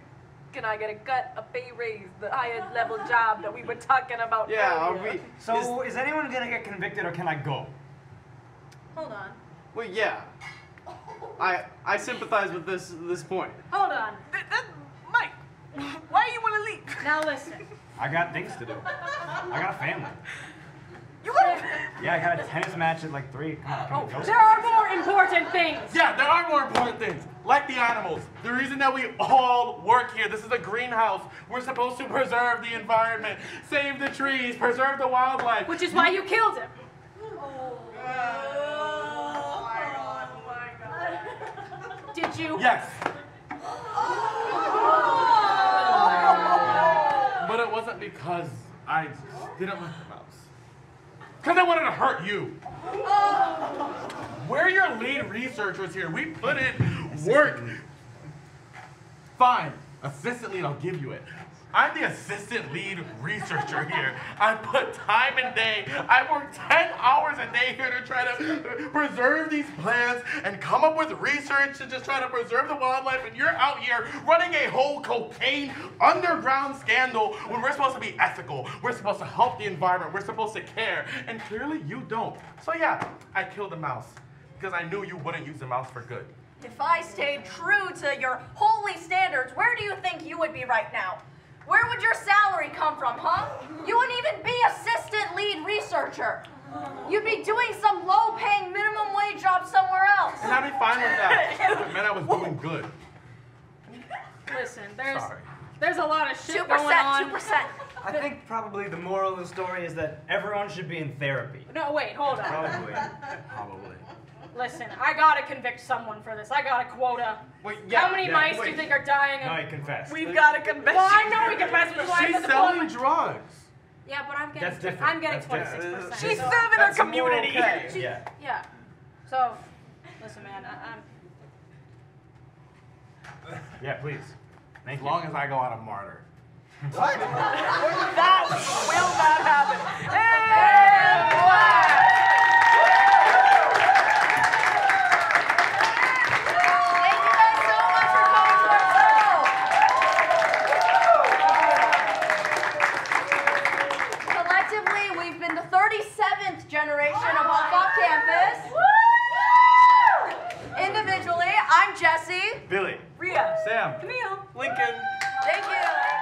[LAUGHS] can I get a cut, a pay raise, the higher level [LAUGHS] job that we were talking about Yeah, are earlier? we? So, is, anyone gonna get convicted or can I go? Hold on. Well, yeah. I I sympathize with this this point. Hold on. Th- that- Mike, why do you want to leave? Now listen. I got things to do. I got a family. You want Yeah, I got a tennis match at like 3. Come on, can we? There are more important things. Yeah, there are more important things, like the animals. The reason that we all work here, this is a greenhouse. We're supposed to preserve the environment, save the trees, preserve the wildlife. Which is why you killed him. Did you? Yes. Oh. But it wasn't because I didn't like the mouse. Because I wanted to hurt you. We're your lead researchers here. We put in work. Fine. Assistant lead, I'll give you it. I'm the assistant lead researcher here. I put time and day. I work 10 hours a day here to try to preserve these plants and come up with research to just try to preserve the wildlife. And you're out here running a whole cocaine underground scandal when we're supposed to be ethical. We're supposed to help the environment. We're supposed to care. And clearly you don't. So yeah, I killed a mouse because I knew you wouldn't use the mouse for good. If I stayed true to your holy standards, where do you think you would be right now? Where would your salary come from, huh? You wouldn't even be assistant lead researcher. You'd be doing some low-paying minimum wage job somewhere else. And I'd be fine with that. It meant I was doing good. Listen, there's Sorry. there's a lot of shit Two going percent, on. two percent. I think probably the moral of the story is that everyone should be in therapy. No, wait, hold on. Probably. Probably. Listen, I gotta convict someone for this. I got a quota. Wait, How many yeah, mice do wait. you think are dying No, of? he confessed. We've got to confess. Well, I know we confess, which why She's said the selling point. drugs. Yeah, but I'm getting That's different. I'm getting That's twenty different. six percent. She's serving her That's more community. okay. Yeah. Yeah. So, listen, man. I, I'm. Yeah, please. Thank As you. long as I go out a martyr. What? [LAUGHS] That will not happen. [LAUGHS] And black. 37th generation of Off Off Campus. Individually, I'm Jesse. Billy. Rhea. Sam. Camille. Lincoln. Thank you.